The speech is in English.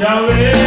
Shall eh. we?